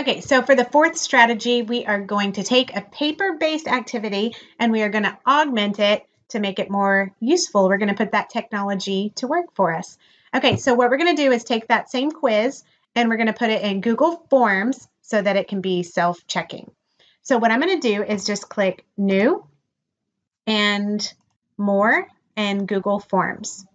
Okay, so for the fourth strategy, we are going to take a paper-based activity and we are going to augment it to make it more useful. We're going to put that technology to work for us. Okay, so what we're going to do is take that same quiz and we're going to put it in Google Forms so that it can be self-checking. So what I'm going to do is just click New and More and Google Forms.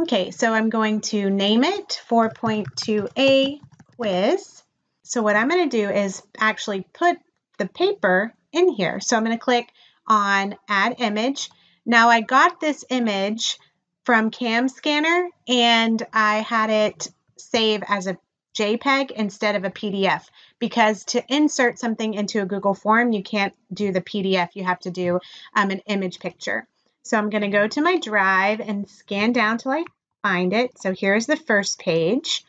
Okay, so I'm going to name it 4.2a quiz. So what I'm going to do is actually put the paper in here. So I'm going to click on add image. Now I got this image from Cam Scanner and I had it save as a JPEG instead of a PDF because to insert something into a Google form, you can't do the PDF. You have to do um, an image picture. So I'm going to go to my drive and scan down till I find it. So here's the first page.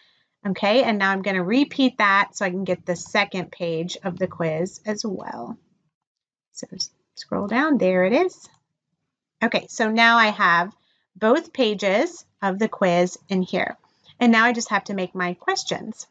Okay, and now I'm going to repeat that so I can get the second page of the quiz as well. So scroll down, there it is. Okay, so now I have both pages of the quiz in here. And now I just have to make my questions.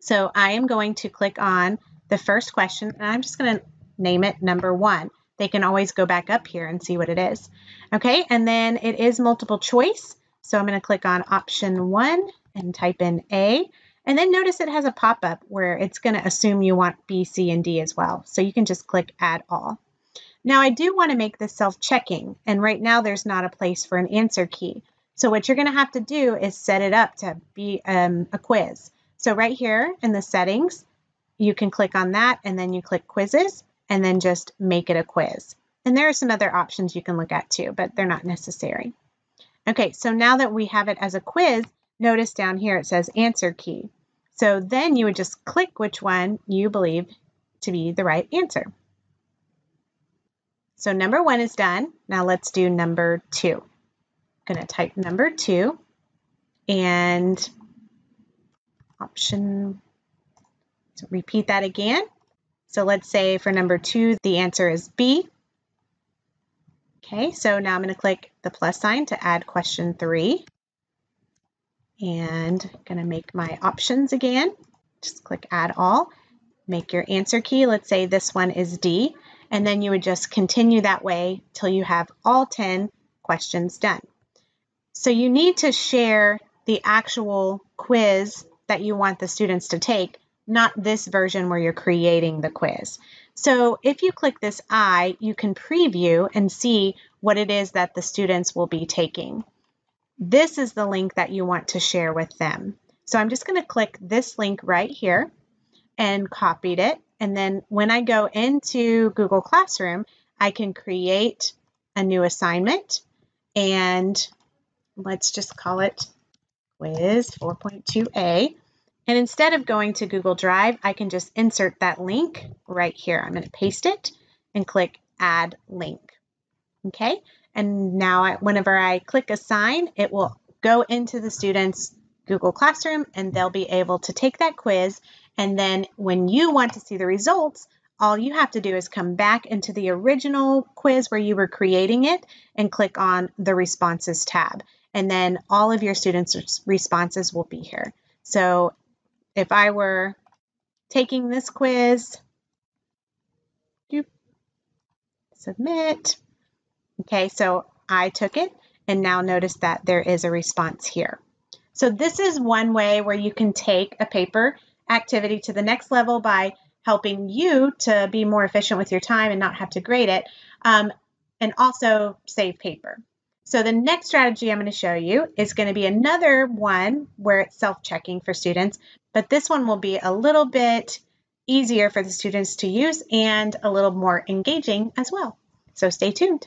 So I am going to click on the first question and I'm just going to name it number one. They can always go back up here and see what it is. Okay, and then it is multiple choice. So I'm going to click on option one and type in A. And then notice it has a pop-up where it's going to assume you want B, C, and D as well. So you can just click Add All. Now I do want to make this self-checking, and right now there's not a place for an answer key. So what you're going to have to do is set it up to be um, a quiz. So right here in the settings, you can click on that and then you click quizzes and then just make it a quiz. And there are some other options you can look at too, but they're not necessary. Okay, so now that we have it as a quiz, notice down here it says answer key. So then you would just click which one you believe to be the right answer. So number one is done. Now let's do number two. I'm going to type number two and option, so repeat that again. So let's say for number two, the answer is B. Okay, so now I'm going to click the plus sign to add question three. And I'm going to make my options again. Just click add all. Make your answer key. Let's say this one is D. And then you would just continue that way till you have all 10 questions done. So you need to share the actual quiz that you want the students to take, not this version where you're creating the quiz. So if you click this eye, you can preview and see what it is that the students will be taking. This is the link that you want to share with them. So I'm just going to click this link right here and copied it. And then when I go into Google Classroom, I can create a new assignment and let's just call it quiz 4.2a. And instead of going to Google Drive, I can just insert that link right here. I'm going to paste it and click Add Link. Okay, and now I, whenever I click Assign, it will go into the student's Google Classroom and they'll be able to take that quiz. And then when you want to see the results, all you have to do is come back into the original quiz where you were creating it and click on the Responses tab. And then all of your students' responses will be here. So if I were taking this quiz, submit. Okay, so I took it and now notice that there is a response here. So this is one way where you can take a paper activity to the next level by helping you to be more efficient with your time and not have to grade it, um, and also save paper. So the next strategy I'm going to show you is going to be another one where it's self-checking for students, but this one will be a little bit easier for the students to use and a little more engaging as well. So stay tuned.